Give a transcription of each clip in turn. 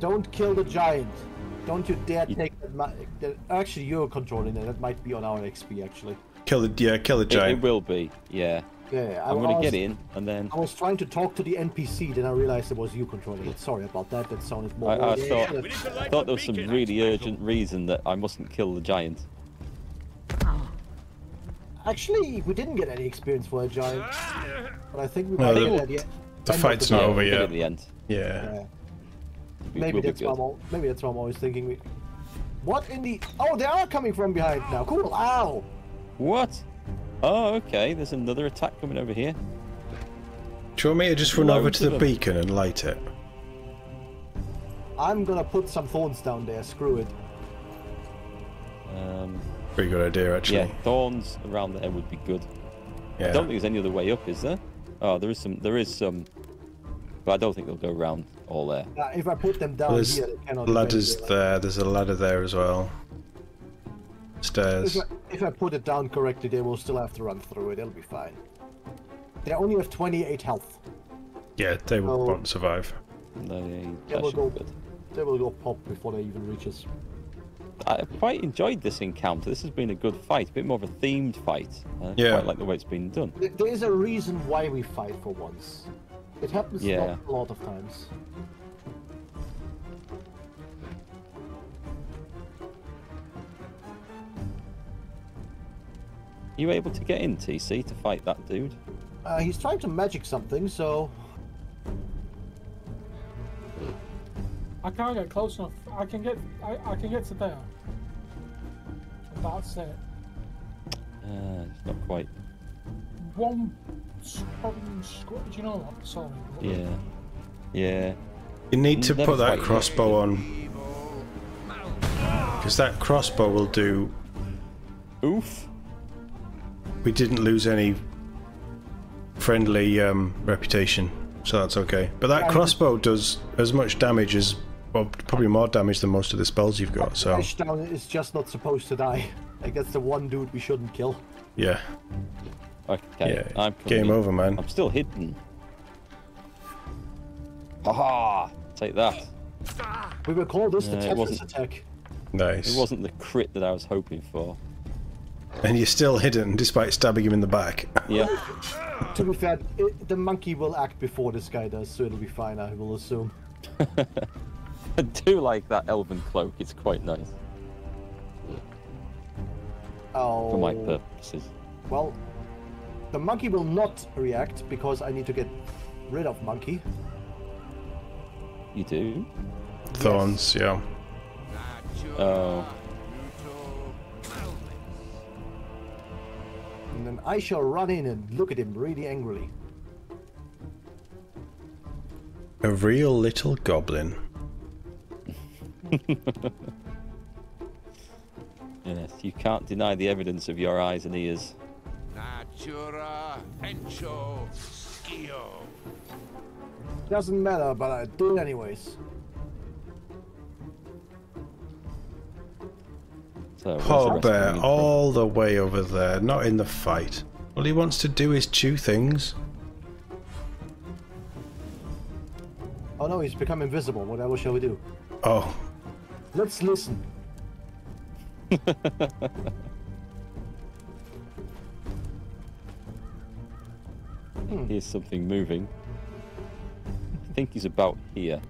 Don't kill the giant. Don't you dare You- take that. Actually, you're controlling it. That might be on our XP actually. Kill the yeah, kill the It, it will be, yeah. Yeah, I I'm gonna was- get in and then I was trying to talk to the NPC, then I realized it was you controlling it. Sorry about that. That sounded more. I, I thought. I thought there was some really urgent reason that I mustn't kill the giant. Ah. Actually, we didn't get any experience for a giant, but I think we No, might the- get it. Yeah. the End of fight's not over yet. at the end. Yeah. Yeah. It Maybe will that's, what I'm, good. al- maybe that's what I'm always thinking. We... What in the? Oh, they are coming from behind now. Cool. Ow. What? Oh, okay. There's another attack coming over here. Do you want me to just run over to the of 'em. beacon and light it? I'm gonna put some thorns down there. Screw it. Um, Pretty good idea, actually. yeah, thorns around there would be good. Yeah. I don't think there's any other way up, is there? Oh, there is some. There is some, but I don't think they'll go around all there. Uh, if I put them down There's here, they cannot. ladders defend there. There's a ladder there as well. Stairs. If I, if I put it down correctly, they will still have to run through it. It'll be fine. They only have 28 health. Yeah, they will Oh. won't survive. They, Yeah, that we'll go. good. They will go pop before they even reach us. I quite enjoyed this encounter. This has been a good fight, a bit more of a themed fight. I Yeah. quite like the way it's been done. There- There is a reason why we fight for once. It happens Yeah. not a lot of times. You able to get in, TC, to fight that dude? Uh, he's trying to magic something, so I can't get close enough. I can get I, I can get to there. And that's it. Uh, it's not quite. One spotting squad. Do you know what? Sorry. Yeah. Yeah. You need to Never put that crossbow on. Because that crossbow will do. Oof. We didn't lose any friendly um, reputation, so that's okay. But that crossbow does as much damage as. Well, probably more damage than most of the spells you've got, so. Ashdown is just not supposed to die. Like that's the one dude we shouldn't kill. Yeah. Okay. Yeah. I'm coming Game over, man. I'm still hidden. Haha! Take that. We will call this the Yeah, it Tetris wasn't- attack. Nice. It wasn't the crit that I was hoping for. And you're still hidden despite stabbing him in the back. Yeah. To be fair, it, the monkey will act before this guy does, so it'll be fine. I will assume. I do like that elven cloak. It's quite nice Oh. for my purposes. Well, the monkey will not react because I need to get rid of monkey. You do? Thorns, yeah. Oh. And then I shall run in and look at him really angrily. A real little goblin. Yes. You can't deny the evidence of your eyes and ears. Natura Hencho Skio. Doesn't matter, but I do it anyways. So, where's Poor bear, all the way over there, not in the fight. All he wants to do is chew things. Oh no, he's become invisible. Whatever shall we do? Oh, Let's listen. Hmm. Here's something moving. I think he's about here.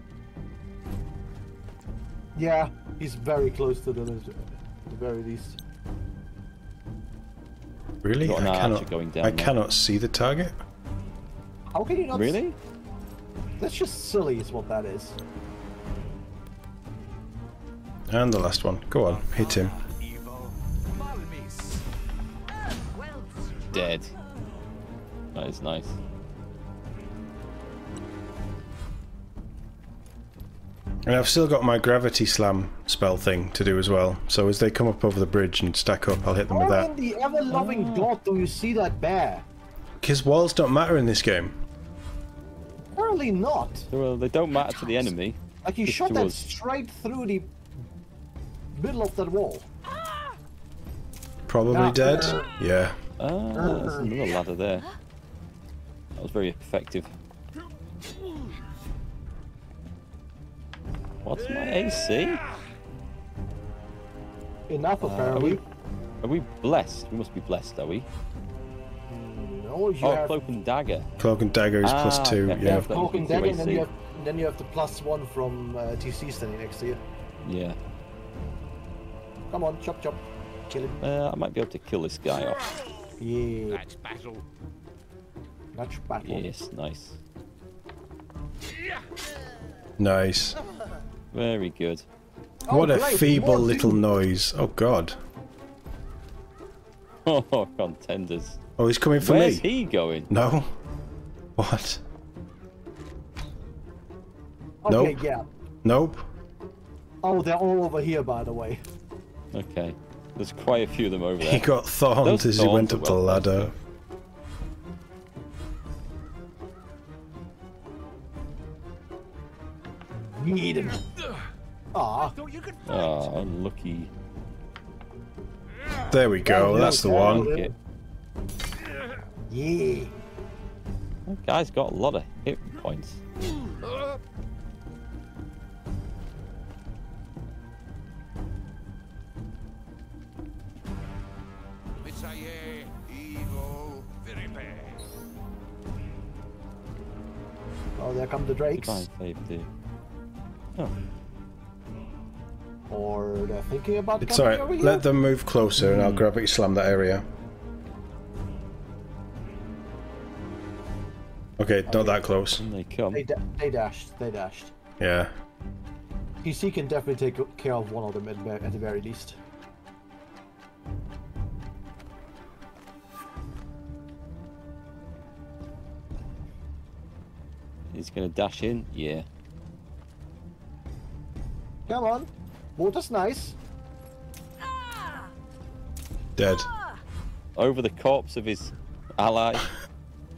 Yeah, he's very close to the, at the very least. really? I cannot. going down I there. cannot see the target. How can you not? s- Really? That's just silly, is what that is. And the last one. Go on, hit him. Ah, ah, Dead. That is nice. And I've still got my gravity slam spell thing to do as well. So as they come up over the bridge and stack up, I'll hit them with How that. in the ever-loving God do you see that bear? Because walls don't matter in this game. Apparently not. Well, they don't matter to the enemy. Like he Just shot that us. straight through the middle of that wall. Probably Ah, dead. Yeah. Ah, there's another ladder there. That was very effective. What's my AC? Enough, Uh, are we are we blessed? We must be blessed, are we? No, you Oh, have cloak and dagger. Cloak and dagger is Ah, two. okay. Yeah. That cloak and dagger, and then you have then you have the plus one from uh, TC standing next to you. Yeah. Come on, chop chop, kill him. Uh, I might be able to kill this guy off. Yeah, That's battle. That's battle. Yes, nice. Nice. Very good. Oh, what a great, feeble more little loot. noise. Oh god. Oh, contenders. Oh, he's coming for Where's me. he going? No. What? Okay, Nope. yeah. Nope. Oh, they're all over here, by the way. Okay. There's quite a few of them over there. He got thorned Those as he went up are the well ladder. Need him. Ah, Thought you could Oh, unlucky. There we go. Oh, That's the one. Yeah. That guy's got a lot of hit points. Misaye, evil, very bad. Oh, there come the drakes. Divine save do. Oh, Or they're thinking about It's coming over alright. here. Let them move closer and I'll gravity slam that area. Okay, not that close. in they come. They, da- they dashed. They dashed. Yeah. PC can definitely take care of one of them at, at the very least. He's gonna dash in. Yeah. Come on. Water's nice. Dead. Ah. Over the corpse of his ally.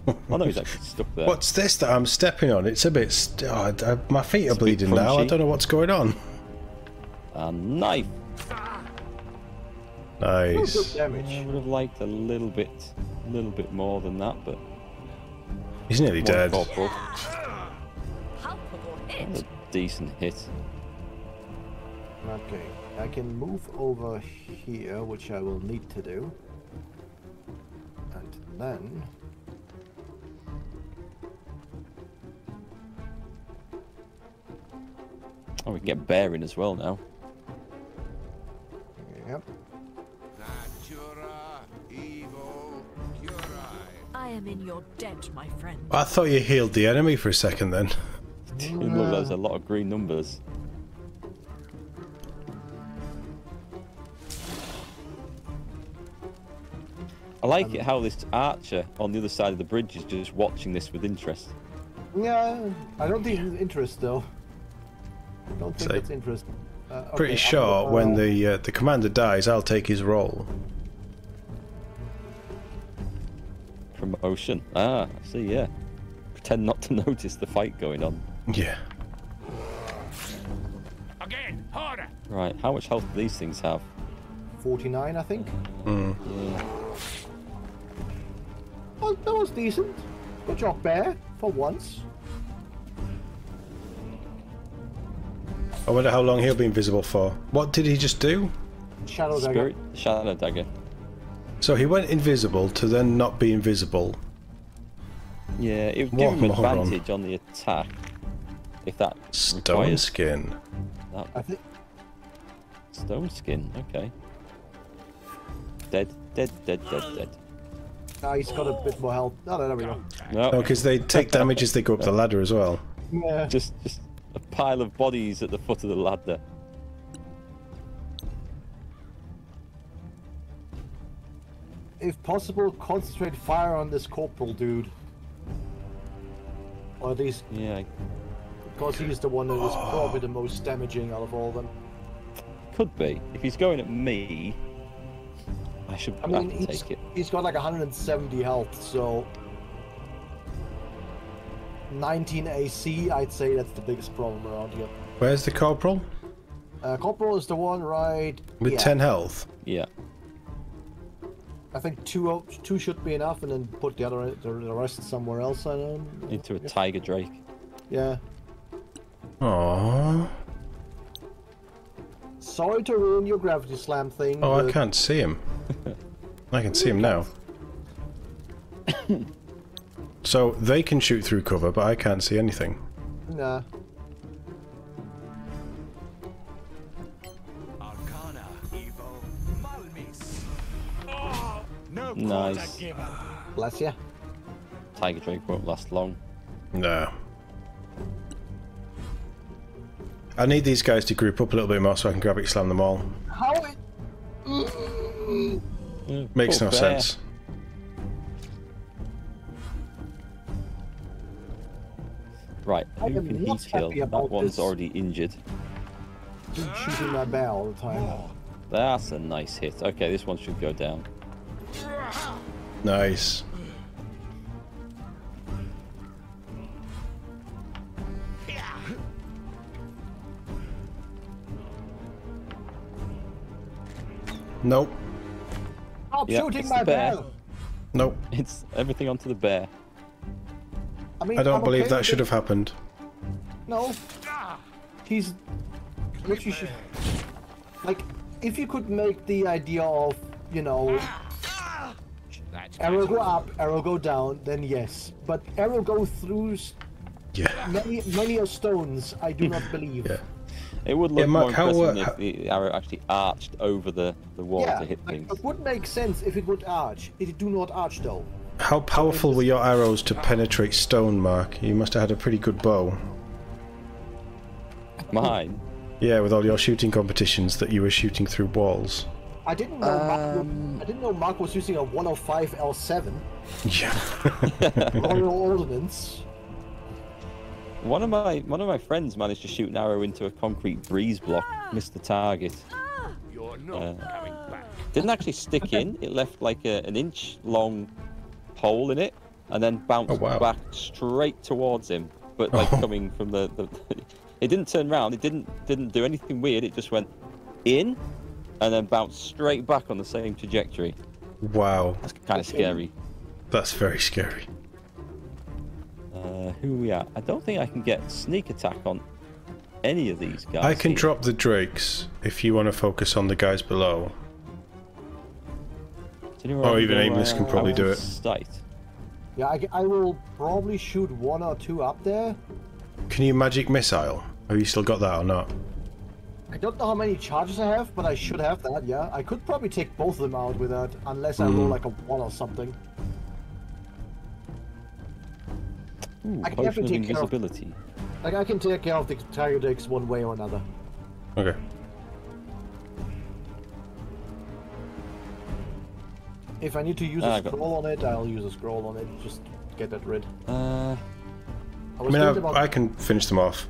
oh no, he's actually stuck there. What's this that I'm stepping on? It's a bit. St- oh, I- I- my feet are bleeding now. I don't know what's going on. A knife. Nice. good I damage. would have liked a little bit, a little bit more than that, but He's nearly one dead. corporal, Palpable a decent hit. Okay. I can move over here, which I will need to do. And then... Oh, we can get bearing as well now. Yep. Natura, evil. I am in your debt, my friend. I thought you healed the enemy for a second then. Look, there's a lot of green numbers. I like it how this archer on the other side of the bridge is just watching this with interest. Yeah, I don't think it's interest though. I don't think So- it's interest. Uh, Pretty okay, sure I'll- when uh, the uh, the commander dies, I'll take his role. Promotion. Ah, I see, yeah. Pretend not to notice the fight going on. Yeah. Again, harder. Right, how much health do these things have? 49, I think. Mm. Yeah. Oh, that was decent. Good job, Bear, for once. I wonder how long he'll be invisible for. What did he just do? Shadow Dagger. Spirit Shadow Dagger. So he went invisible to then not be invisible. Yeah, it would What give him moron. advantage on the attack. If that Stone requires skin. I think stone skin. Okay. Dead, dead, dead, dead, dead. Ah, he's got a bit more health. Oh, there we go. No, No, because they take damage as they go up the ladder as well. Yeah. just just a pile of bodies at the foot of the ladder. If possible, concentrate fire on this corporal dude. Or at least, Yeah, because he's the one that is probably the most damaging out of all of them. could be. If he's going at me, I should I have mean, to he's, take it. he's got like 170 health, so 19 AC. I'd say that's the biggest problem around here. Where's the corporal? Uh, corporal is the one right With yeah, 10 health. Yeah. I think two two should be enough, and then put the other the, the rest somewhere else. I don't. Into a tiger drake. Yeah. Aww. Sorry to ruin your gravity slam thing. Oh, I can't see him. I can see him now. So they can shoot through cover, but I can't see anything. Nah. Arcana, Evo, Malmis. Oh, no Nice. quarter given. Bless you. Tiger Drake won't last long. No. I need these guys to group up a little bit more so I can grab gravity slam them all. How it... Makes Poor no bear. sense. Right, who can he not kill? That one's this. already injured. Keep shooting my bear all the time. That's a nice hit. Okay, this one should go down. Nice. Nope. Oh, Stop Yeah, shooting it's my bear. bear! Nope. It's everything onto the bear. I mean, I don't I'm believe okay that should have happened. No. He's literally should, like if you could make the idea of you know That's arrow go up, arrow go down, then yes. But arrow go through Yeah. many many of stones. I do not believe. Yeah. It would Yeah, look Mark, more how, impressive uh, if the arrow actually arched over the, the wall Yeah, to hit things. it would make sense if it would arch. It do not arch though. How powerful were your arrows to penetrate stone, Mark? You must have had a pretty good bow. Mine? Yeah, with all your shooting competitions that you were shooting through walls. I didn't know. Mark, Um, was- I didn't know Mark was using a 105 L7 Yeah. Royal Ordnance. One of my one of my friends managed to shoot an arrow into a concrete breeze block, missed the target. You're not Uh, coming back. Didn't actually stick in. It left like a, an inch long hole in it, and then bounced Oh, wow. back straight towards him. But like Oh. coming from the, the it didn't turn around. It didn't didn't do anything weird. It just went in, and then bounced straight back on the same trajectory. wow. That's kind of scary. That's very scary. Uh, who are we at? I don't think I can get sneak attack on any of these guys. I can here. drop the drakes if you want to focus on the guys below. Does anyone or even Aimless can uh, probably do it. Sight. Yeah, I, I will probably shoot one or two up there. Can you magic missile? Have you still got that or not? I don't know how many charges I have, but I should have that, yeah. I could probably take both of them out with that, unless I roll Mm. like a one or something. Ooh, I can definitely take care of- invisibility. Like, I can take care of the Tiger Dicks one way or another. Okay. If I need to use Ah, I a got- scroll on it, I'll use a scroll on it, just get that rid. Uh, I I mean, I, about I can finish them off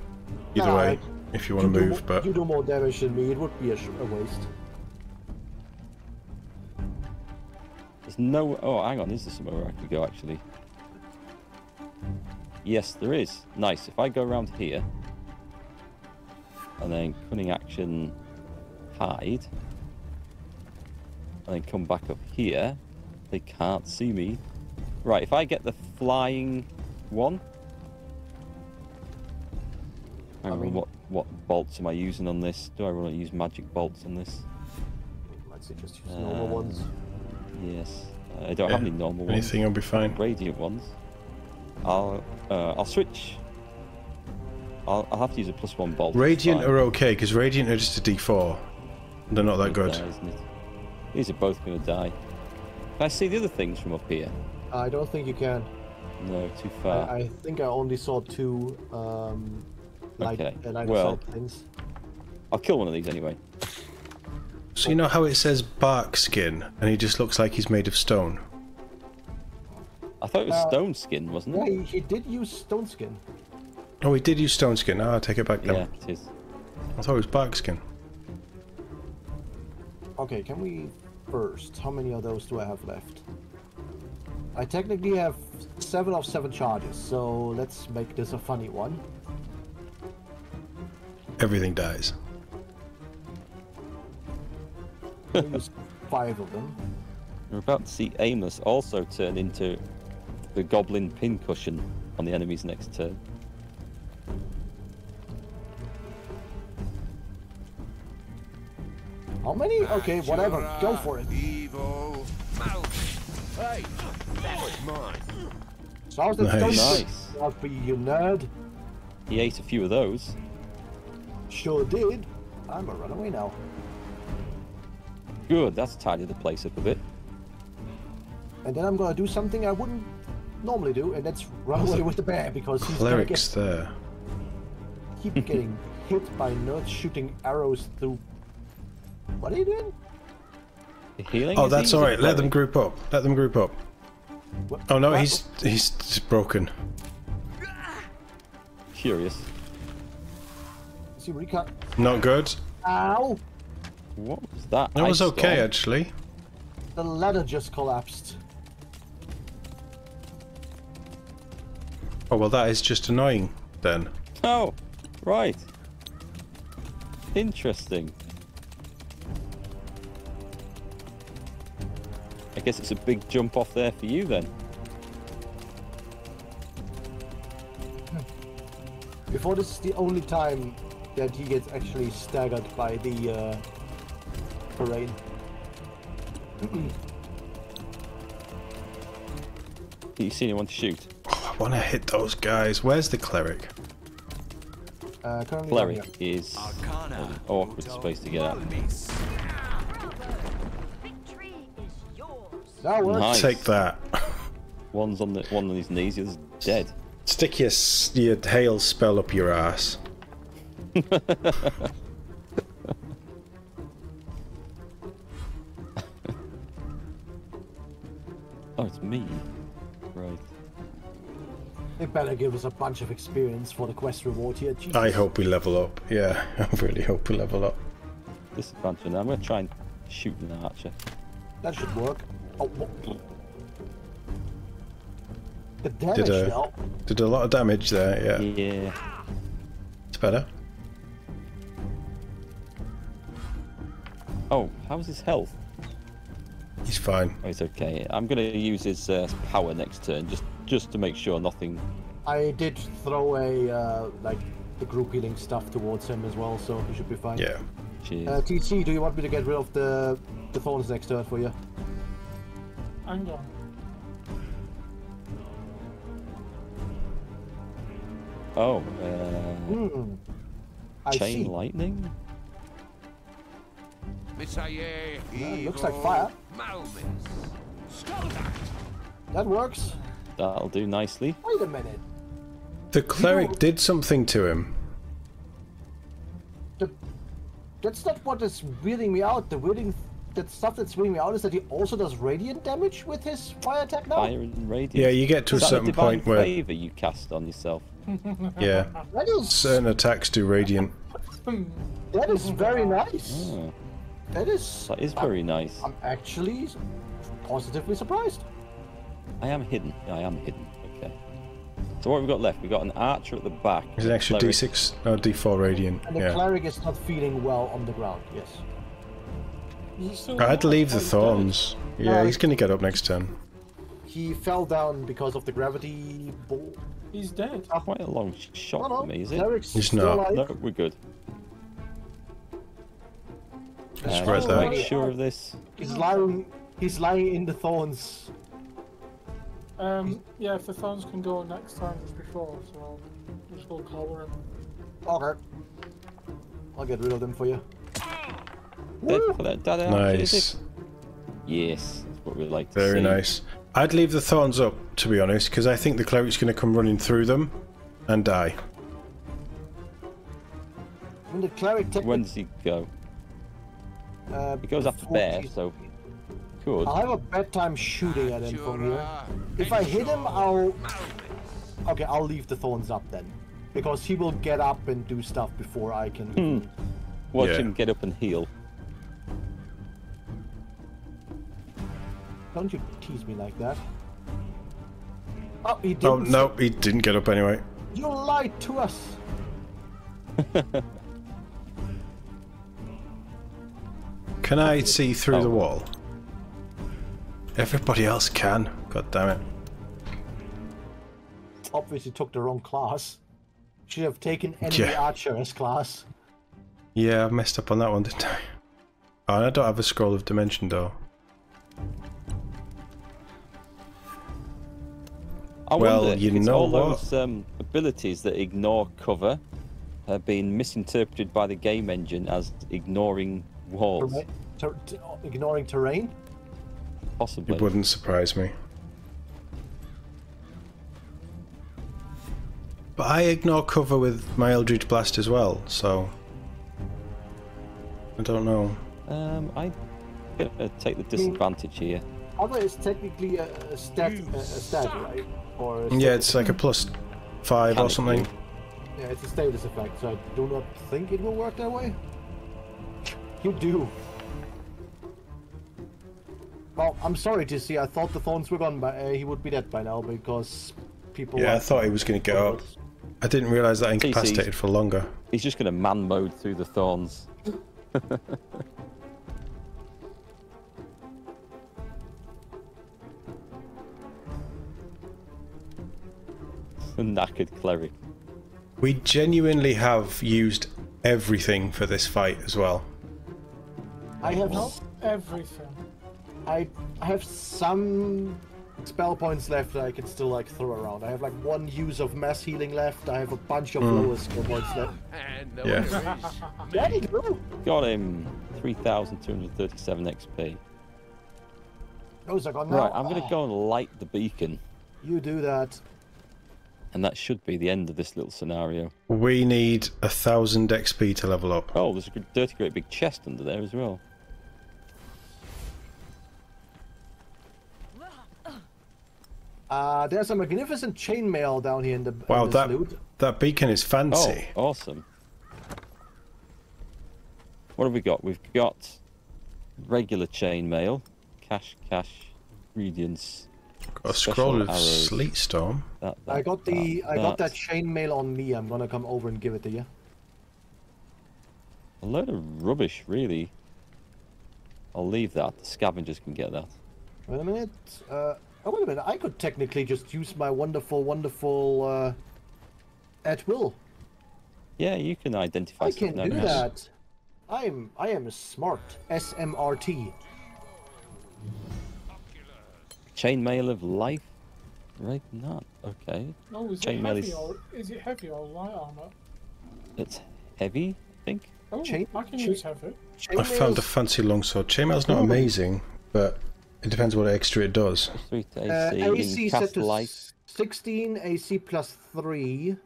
either Nah, way if you want to move, more, but you do more damage than me, it would be a, sh- a waste. there's no. Oh, hang on. Is there somewhere where I could go actually? Yes, there is. Nice. If I go around here, and then cunning action, hide, and then come back up here, they can't see me. Right. If I get the flying one. I don't know mean- what what bolts am I using on this? Do I want to use magic bolts on this? I'd say just use normal Uh, ones. Yes. Uh, I don't have Yeah, any normal ones. anything will be fine. Radiant ones. I'll uh, I'll switch. I'll, I'll have to use a plus one bolt. Radiant are okay because Radiant are just a D4. They're not that good. die, isn't it? These are both going to die. Can I see the other things from up here? I don't think you can. No, too far. I think I only saw two um, light, Okay, uh, line well- things. I'll kill one of these anyway. So you know how it says bark skin and he just looks like he's made of stone? I thought it was Uh, stone skin, wasn't Yeah, it? he, he did use stone skin. Oh, he did use stone skin. Ah, I take it back then. Yeah, it is. I thought it was bark skin. Okay, can we first? How many of those do I have left? I technically have seven of seven charges, so let's make this a funny one. Everything dies. I'll use five of them. We're about to see Aimless also turn into the goblin pincushion on the enemy's next turn. How many? Okay, whatever. Go for it. Evil. Malvis. Hey, that was mine. Sounds like Nice. Nice. Not be you nerd. He ate a few of those. Sure did. I'm a runaway now. Good, that's tidied the place up a bit. And then I'm gonna do something I wouldn't normally do, and that's run away with the bear because he's Clerics get, there. keep getting hit by nerds shooting arrows through. What are you doing? Healing? Oh, that's Is all it right. Let them group up. Let them group up. What- Oh no, what? he's he's just broken. Curious. Is he recut? Not good. Ow! What was that? That was okay storm? actually. The ladder just collapsed. Oh well, that is just annoying then. Oh, right. Interesting. I guess it's a big jump off there for you then. Before this is the only time that he gets actually staggered by the uh, terrain. You seen anyone to shoot? I want to hit those guys. Where's the cleric? Uh, Cleric is an awkward space to get at. Malmis. Victory. That works. Nice. Take that. One's on the one on his knees, the other's dead. Stick your s- your hail spell up your ass. They better give us a bunch of experience for the quest reward here. Jesus. I hope we level up. Yeah, I really hope we level up. Disadvantage. Now I'm gonna try and shoot an archer. That should work. Oh, wha- the damage Did uh, now. did a lot of damage there. Yeah, Yeah. it's better. Oh, how's his health? He's fine. Oh, it's okay. I'm gonna use his uh, power next turn, just just to make sure nothing. I did throw a uh, like the group healing stuff towards him as well, so he should be fine. Yeah. Uh, TC, do you want me to get rid of the the thorns next turn for you? Hang on. oh, uh, Hmm. I chain see. lightning. Misaye. looks like fire. Malmis. That works. That'll do nicely. Wait a minute. The cleric did something to him. The, that's not what is weirding me out. The weirding, that stuff that's weirding me out is that he also does radiant damage with his fire attack now. Fire and radiant. Yeah, you get to Is a certain divine point where favor you cast on yourself. yeah, That is certain attacks do radiant. that is very nice. Oh, That is. that is very nice. I'm actually positively surprised. I am hidden. I am hidden. Okay. So what have we got left? We've got an archer at the back. There's an extra cleric. D6, no D4 radiant. And the Yeah. cleric is not feeling well on the ground. Yes. Is he still I'd alive? leave the he's dead. thorns. Yeah, he's gonna get up next turn. He fell down because of the gravity ball. He's dead. Quite a long shot No, no. for me, is it? Cleric's He's not. alive. No, we're good. Uh, Spread just that. make sure of this. He's lying. He's lying in the thorns. Um, yeah, if the thorns can go next time as before, so I'll just go cover him. Okay. I'll get rid of them for you. Dead for that dead archer, Nice. Yes, that's what we like to Very see. nice. I'd leave the thorns up, to be honest, because I think the cleric's gonna come running through them and die. When the cleric technically When does he go? uh, He goes after before bear, so good. I'll have a bad time shooting at him from here. If I hit him, I'll. Okay, I'll leave the thorns up then, because he will get up and do stuff before I can. Hmm. Watch Yeah. him get up and heal. Don't you tease me like that. Oh, he didn't. Oh no, he didn't get up anyway. You lied to us. Can I see through Oh. the wall? Everybody else can. God damn it. Obviously took the wrong class. Should have taken enemy Yeah. archer as class. Yeah, I messed up on that one, didn't I? Oh, I don't have a scroll of dimension door. I Well, wonder you if it's know all what? those um, abilities that ignore cover have been misinterpreted by the game engine as ignoring walls. Terra- ter- ignoring terrain. Possibly. It wouldn't surprise me. But I ignore cover with my Eldritch Blast as well, so. I don't know. Um, I'm gonna take the disadvantage here. Other is technically a, a stat, a, a stat, right? Or a Yeah, it's like a plus five or something. view. yeah, it's a status effect. So I do not think it will work that way. You do. Well, I'm sorry to see. I thought the thorns were gone, but uh, he would be dead by now because people. Yeah, I thought he was going to get up. I didn't realise that incapacitated for longer. He's just gonna man mode through the thorns. Knackered cleric. We genuinely have used everything for this fight as well. I have. Not everything. I I have some spell points left that I can still like throw around. I have like one use of mass healing left. I have a bunch of hmm. lower skill points left. And the Yeah. winner is Yeah, me. you do. Got him 3,237 XP. Those are gone now. Right, I'm gonna go and light the beacon, You do that. and that should be the end of this little scenario. We need a thousand XP to level up. Oh, there's a good- dirty great big chest under there as well. Uh, there's a magnificent chainmail down here in the in Wow, this that loot. that beacon is fancy. Oh, fancy. awesome. What have we got? We've got regular chainmail, cash, cash, ingredients. Got a scroll of arrows. sleet storm. That, that, I got the I got that that. chainmail on me. I'm gonna come over and give it to you. A load of rubbish, really. I'll leave that. The scavengers can get that. Wait a minute. Uh, oh wait a minute. I could technically just use my wonderful, wonderful uh, at will. Yeah, you can identify I can do yes. that. I'm I am a smart. SMRT. Chainmail of life? Right, not. Okay. No, is it Chainmail heavy is- or is it heavy or light armor? It's heavy, I think. Oh, Chain- I can use heavy. I found a fancy longsword. Chainmail's not amazing, but it depends what extra it does. Three to Uh, AC, AC set to light. 16, AC plus 3.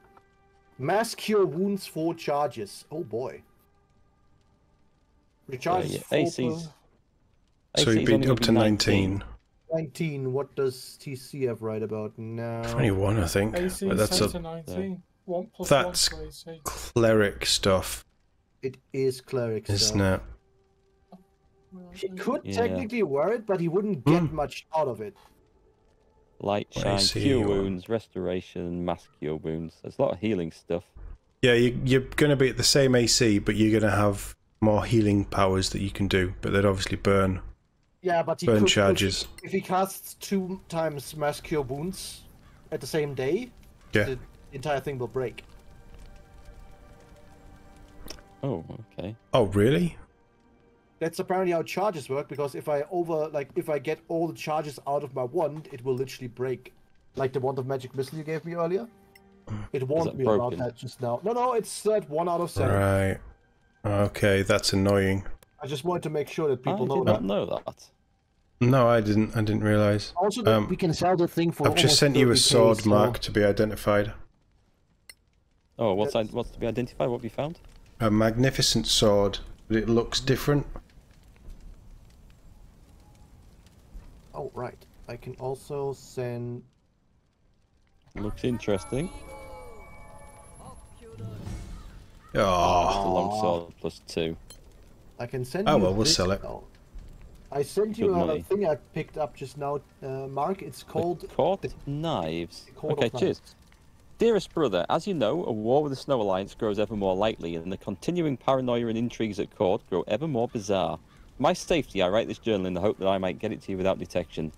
Mass cure wounds 4 charges. Oh boy. Recharge yeah, four AC's So AC you'd is be up gonna to 19. 19. What does TC have right about now? 21, I think. AC But that's set a to 19. One plus That's- one cleric stuff, It is cleric isn't stuff. it? He could Yeah. technically wear it, but he wouldn't get Hmm. much out of it. Light, I shine, cure you are. wounds, restoration, mass cure wounds. There's a lot of healing stuff. Yeah, you, you're going to be at the same AC, but you're going to have more healing powers that you can do, but they'd obviously burn Yeah, but he burn could, charges. If he casts two times mass cure wounds at the same day, Yeah. the entire thing will break. Oh, okay. Oh, really? That's apparently how charges work. Because if I over like if I get all the charges out of my wand, it will literally break. Like the wand of magic missile you gave me earlier. It warned that me broken? about that just now. No, no, it's that one out of seven. Right. Okay, that's annoying. I just wanted to make sure that people I know did that. not know that. No, I didn't. I didn't realize. Also, Um, we can sell the thing for. I've just sent you a 30k, sword so- mark to be identified. Oh, what's I, what's to be identified? What have you found? A magnificent sword, but it looks different. Oh right, I can also send. Looks interesting. Oh, Just long sword plus two. I can send Oh, you. well, we'll sell it. now. I sent you Good a thing I picked up just now, uh, Mark. It's called. Court knives. Court okay, cheers. Knives. Dearest brother, as you know, a war with the Snow Alliance grows ever more likely, and the continuing paranoia and intrigues at court grow ever more bizarre. My safety, I write this journal in the hope that I might get it to you without detection.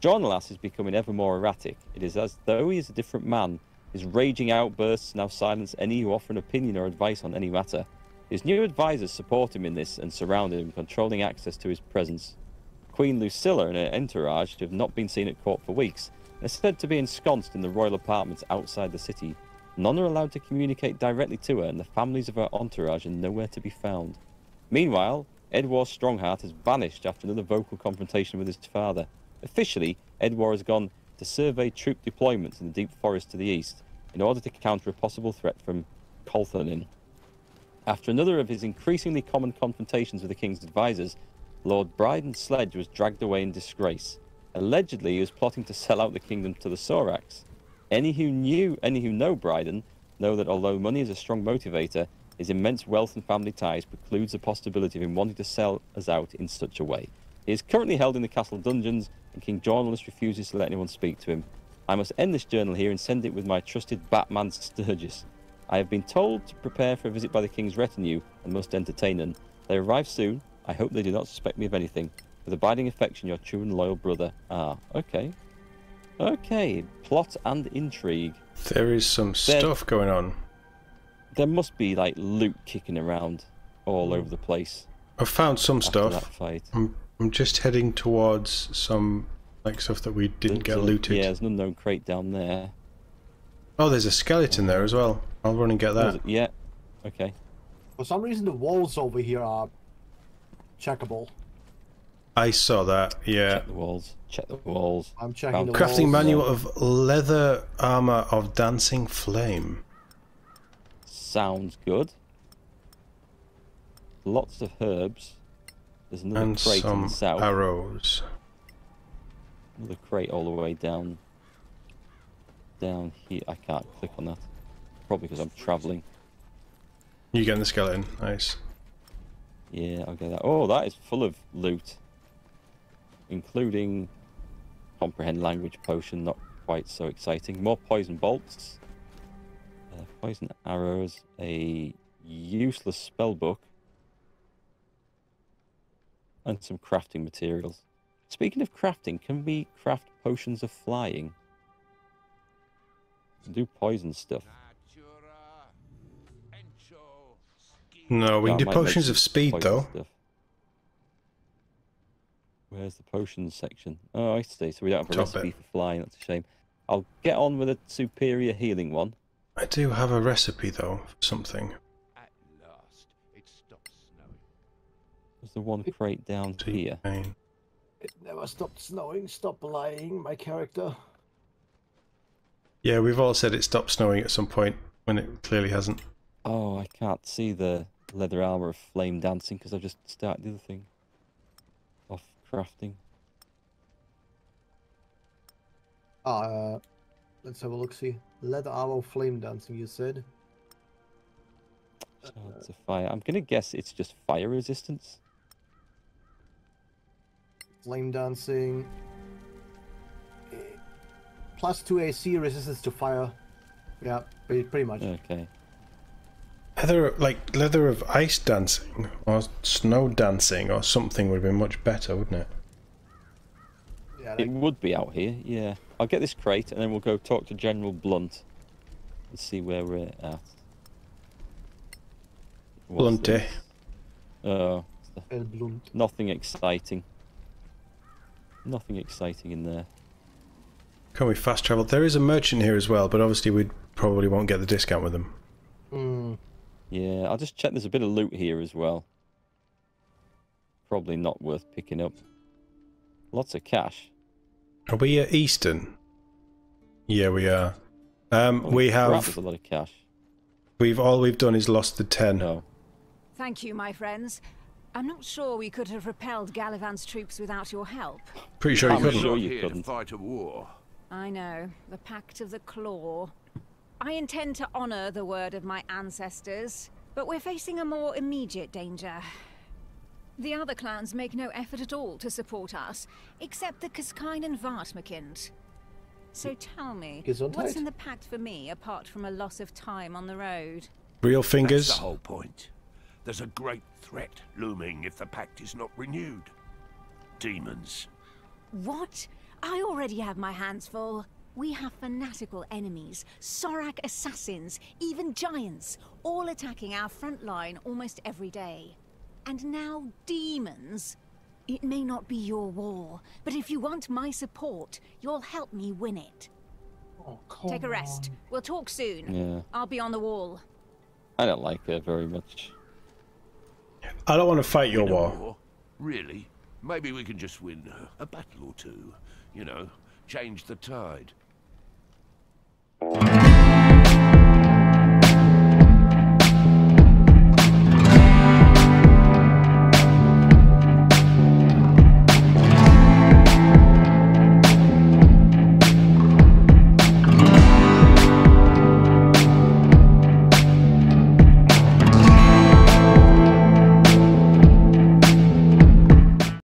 John Lass is becoming ever more erratic. It is as though he is a different man. His raging outbursts now silence any who offer an opinion or advice on any matter. His new advisors support him in this and surround him, controlling access to his presence. Queen Lucilla and her entourage have not been seen at court for weeks and are said to be ensconced in the royal apartments outside the city. None are allowed to communicate directly to her, and the families of her entourage are nowhere to be found. Meanwhile, Edward Strongheart has vanished after another vocal confrontation with his father. Officially, Edward has gone to survey troop deployments in the deep forest to the east in order to counter a possible threat from Colthanin. After another of his increasingly common confrontations with the king's advisors, Lord Bryden's sledge was dragged away in disgrace. Allegedly, he was plotting to sell out the kingdom to the Soraks. Any who knew, any who know Bryden, know that although money is a strong motivator, his immense wealth and family ties precludes the possibility of him wanting to sell us out in such a way. He is currently held in the castle dungeons, and King Journalist refuses to let anyone speak to him. I must end this journal here and send it with my trusted Batman Sturgis. I have been told to prepare for a visit by the king's retinue and must entertain them. They arrive soon. I hope they do not suspect me of anything. With abiding affection, your true and loyal brother. Ah, okay. Okay, plot and intrigue. There is some stuff going on. There must be like loot kicking around all hmm. over the place I've found some stuff. I'm, I'm just heading towards some like stuff that we didn't get a- looted. Yeah, there's an unknown crate down there. Oh, there's a skeleton there as well. I'll run and get that. Yeah. Okay. For some reason, the walls over here are checkable. I saw that. Yeah. Check the walls. Check the walls. I'm checking Found the Crafting walls. manual of leather armor of dancing flame. Sounds good. Lots of herbs. There's another And crate in some the south. arrows. Another crate all the way down. Down here. I can't click on that. Probably because I'm travelling. You getting the skeleton? Nice. Yeah, I'll get that. Oh, that is full of loot. Including comprehend language potion, not quite so exciting. More poison bolts. Uh, poison arrows, a useless spell book. And some crafting materials. Speaking of crafting, can we craft potions of flying? Do poison stuff. Natura, Encho, Ski- No, we That can do potions of speed though. stuff. Where's the potions section? Oh, I see. So we don't have a Top recipe bit. for flying. That's a shame. I'll get on with a superior healing one. I do have a recipe though for something. At last, it stops snowing. There's the one crate down here. Fine. It never stopped snowing. Stop lying, my character. Yeah, we've all said it stopped snowing at some point when it clearly hasn't. Oh, I can't see the leather armor of flame dancing because I've just started the other thing. Off crafting. Ah, uh, let's have a look. See, leather armor, flame dancing. You said. Shards of fire. I'm gonna guess it's just fire resistance. Flame dancing. Plus two AC resistance to fire. Yeah, pretty, pretty much. Okay. Leather, like leather of ice dancing or snow dancing or something would have been much better, wouldn't it? Yeah, It would be out here, yeah. I'll get this crate and then we'll go talk to General Blunt and see where we're at. What's Blunty. Oh, it's El Blunt. nothing exciting. Nothing exciting in there. Can we fast travel? There is a merchant here as well, but obviously we probably won't get the discount with them. Hmm. Yeah, I'll just check. There's a bit of loot here as well. Probably not worth picking up. Lots of cash. Are we at Eastern? Yeah, we are. Um, Holy we have. A lot of cash. We've all we've done is lost the ten. No. Thank you, my friends. I'm not sure we could have repelled Gallivant's troops without your help. Pretty sure you I'm couldn't. sure you couldn't. fight a war. I know, the Pact of the Claw. I intend to honour the word of my ancestors, but we're facing a more immediate danger. The other clans make no effort at all to support us, except the Kaskine and Vartmakind. So tell me, Gesundheit. what's in the pact for me apart from a loss of time on the road? Real fingers. That's fingers. the whole point. There's a great threat looming if the pact is not renewed. Demons. What? I already have my hands full. We have fanatical enemies, Sorak assassins, even giants, all attacking our front line almost every day. And now demons. It may not be your war, but if you want my support, you'll help me win it. Oh, come Take a rest. on. We'll talk soon. Yeah. I'll be on the wall. I don't like that very much. I don't want to fight your Win a war. Really? Maybe we can just win a battle or two. You know, change the tide.